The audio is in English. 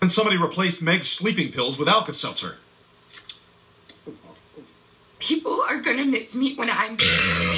And somebody replaced Meg's sleeping pills with Alka Seltzer. People are gonna miss me when I'm.